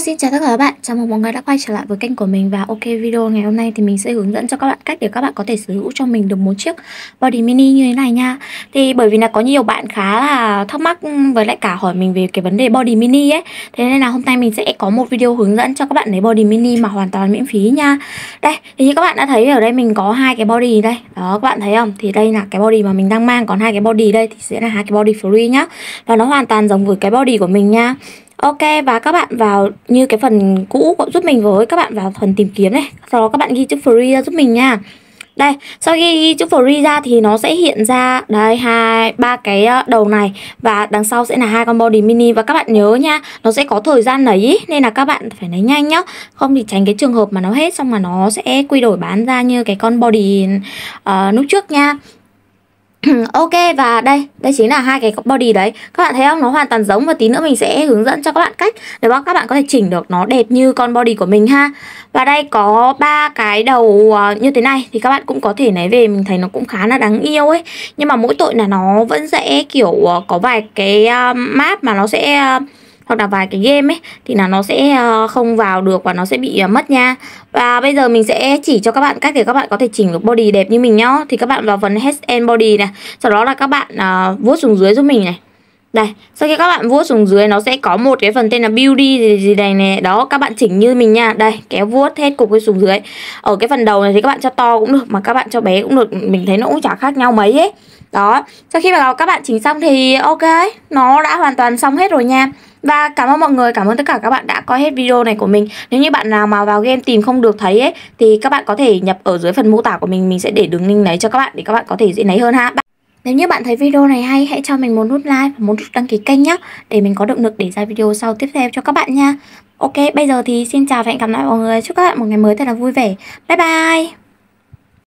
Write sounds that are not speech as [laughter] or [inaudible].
xin chào tất cả các bạn, chào mừng mọi người đã quay trở lại với kênh của mình. Và ok video ngày hôm nay thì mình sẽ hướng dẫn cho các bạn cách để các bạn có thể sở hữu cho mình được một chiếc body mini như thế này nha. Thì bởi vì là có nhiều bạn khá là thắc mắc với lại cả hỏi mình về cái vấn đề body mini ấy. Thế nên là hôm nay mình sẽ có một video hướng dẫn cho các bạn lấy body mini mà hoàn toàn miễn phí nha. Đây, thì như các bạn đã thấy ở đây mình có hai cái body đây. Đó các bạn thấy không, thì đây là cái body mà mình đang mang còn hai cái body đây thì sẽ là hai cái body free nhá. Và nó hoàn toàn giống với cái body của mình nha. Ok và các bạn vào như cái phần cũ giúp mình với các bạn vào phần tìm kiếm này Sau đó các bạn ghi chữ free ra giúp mình nha đây, sau khi ghi chữ free ra thì nó sẽ hiện ra đây hai ba cái ờ, đầu này và đằng sau sẽ là hai con body mini và các bạn nhớ nha, nó sẽ có thời gian lấy nên là các bạn phải lấy nhanh nhá. Không thì tránh cái trường hợp mà nó hết xong mà nó sẽ quy đổi bán ra như cái con body uh, lúc trước nha. [clears throat] ok, và đây đây chính là hai cái body đấy. Các bạn thấy không? Nó hoàn toàn giống và tí nữa mình sẽ hướng dẫn cho các bạn cách để các bạn có thể chỉnh được nó đẹp như con body của mình ha. Và đây có ba cái đầu ờ, như thế này. Thì các bạn cũng có thể lấy về, mình thấy nó cũng khá là đáng yêu ấy. Nhưng mà mỗi tội là nó vẫn sẽ kiểu ờ, có vài cái ờ, map mà nó sẽ hoặc là vài cái game ấy thì là nó sẽ ờ, không vào được và nó sẽ bị ờ, mất nha. Và bây giờ mình sẽ chỉ cho các bạn cách để các bạn có thể chỉnh được body đẹp như mình nhá. Thì các bạn vào phần head and body này sau đó là các bạn uh, vuốt xuống dưới giúp mình này. Đây, sau khi các bạn vuốt xuống dưới nó sẽ có một cái phần tên là beauty gì gì này nè. Đó, các bạn chỉnh như mình nha. Đây, kéo vuốt hết cục cái xuống dưới. Ở cái phần đầu này thì các bạn cho to cũng được Mà các bạn cho bé cũng được. Mình thấy nó cũng chả khác nhau mấy ấy. Đó, sau khi mà các bạn chỉnh xong thì ok Nó đã hoàn toàn xong hết rồi nha và cảm ơn mọi người, cảm ơn tất cả các bạn đã coi hết video này của mình. Nếu như bạn nào mà vào game tìm không được thấy ấy Thì các bạn có thể nhập ở dưới phần mô tả của mình Mình sẽ để đường link lấy cho các bạn để các bạn có thể dễ lấy hơn ha. Nếu như bạn thấy video này hay, hãy cho mình một nút like và một nút đăng ký kênh nhé Để mình có động lực để ra video sau tiếp theo cho các bạn nha. Ok, bây giờ thì xin chào và hẹn gặp lại mọi người. Chúc các bạn một ngày mới thật là vui vẻ. Bye bye!